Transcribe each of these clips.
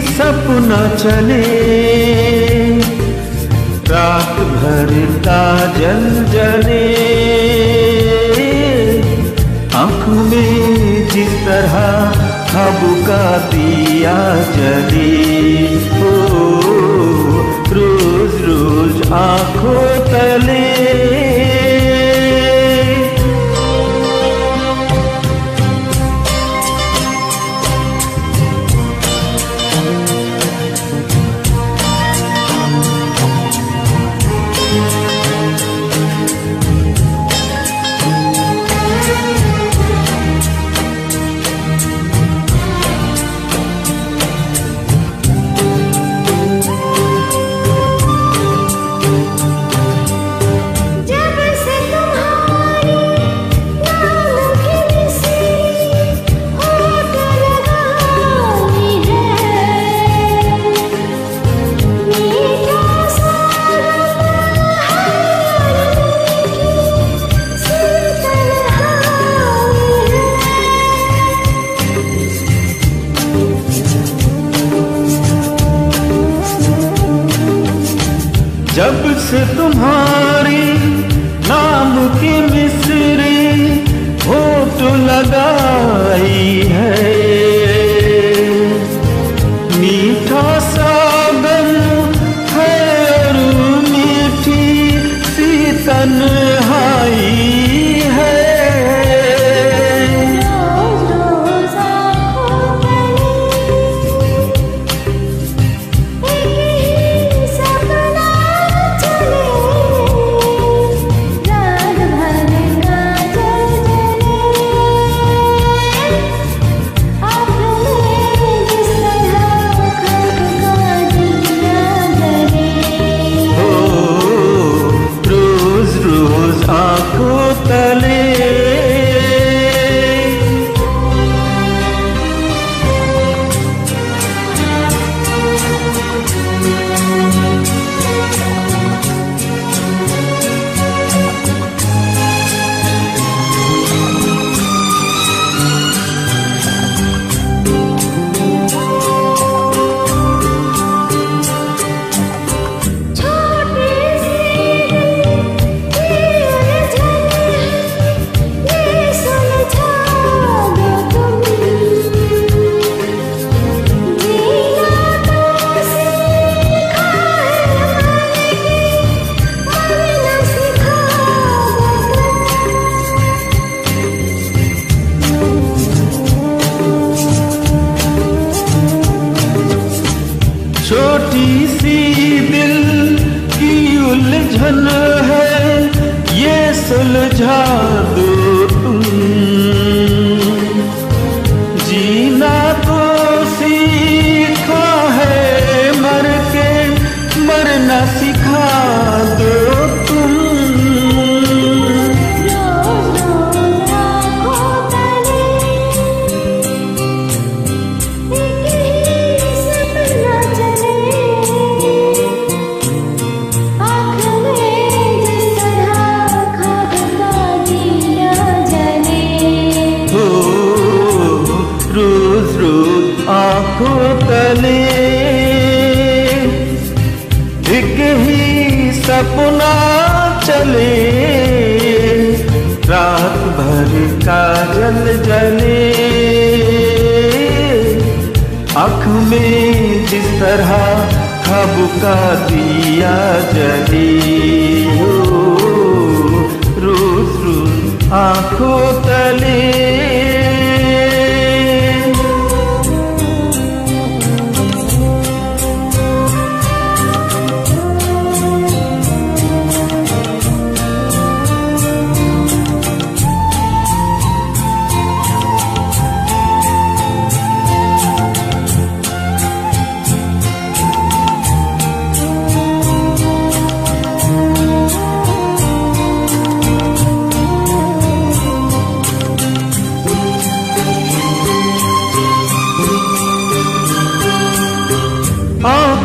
सपना चले। रात भर का जल जले। आँख में जिस तरह खब का दिया जले। जब से तुम्हारी नाम की मिसरी होट लगाई है। है ये सुलझा आँखों तले। एक ही सपना चले। रात भर का जल जले। आँख में जिस तरह खब का दिया जले। रोज रोज आँखों तले।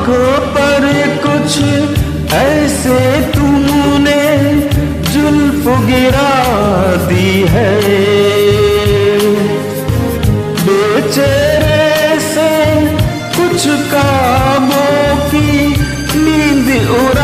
आँखों पर कुछ ऐसे तूने जुल्फ गिरा दी है। बेचेरे से कुछ कामों की नींद उड़ा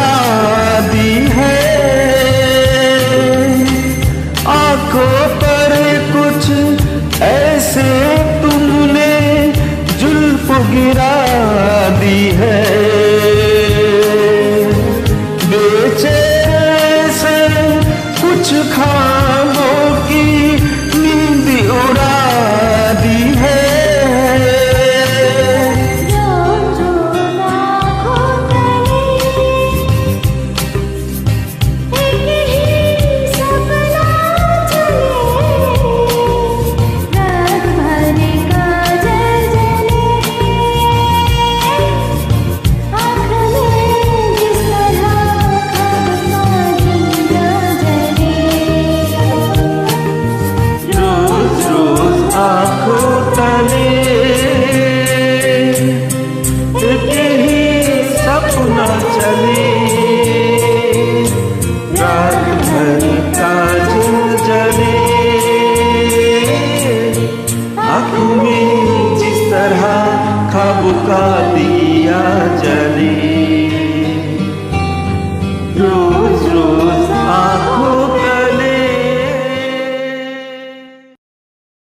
का दिया जले।